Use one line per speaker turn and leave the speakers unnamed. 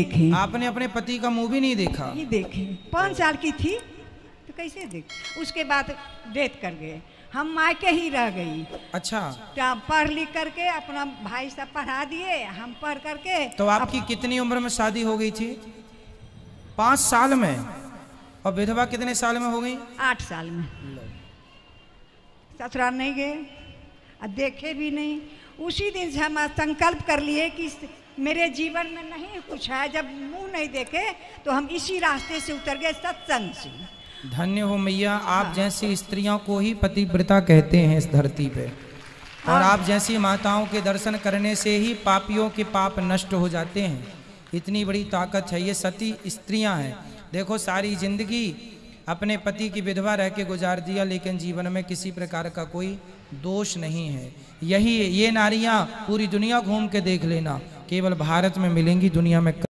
देखे।
आपने अपने पति का मुँह भी नहीं देखा।
नहीं देखे। पाँच साल की थी तो कैसे देख? उसके बाद डेथ कर गए। हम मायके ही रह गई।
अच्छा।
क्या पढ़ लिख करके अपना भाई सब पढ़ा दिए हम पढ़ करके
तो आपकी कितनी उम्र में शादी हो गई थी? पाँच साल में। और विधवा कितने साल में हो गई?
आठ साल में। ससुराल नहीं गए और देखे भी नहीं। उसी दिन से हम संकल्प कर लिए कि मेरे जीवन में नहीं, कुछ है। जब मुँह नहीं देखे तो हम इसी रास्ते से उतर गए सत्संग से।
धन्य हो मैया, आप जैसी स्त्रियों को ही पतिव्रता कहते हैं इस धरती पे। और आप जैसी माताओं के दर्शन करने से ही पापियों के पाप नष्ट हो जाते हैं। इतनी बड़ी ताकत है, ये सती स्त्रियाँ हैं। देखो, सारी ज़िंदगी अपने पति की विधवा रह के गुजार दिया, लेकिन जीवन में किसी प्रकार का कोई दोष नहीं है। यही, ये नारियाँ पूरी दुनिया घूम के देख लेना। केवल भारत में मिलेंगी दुनिया में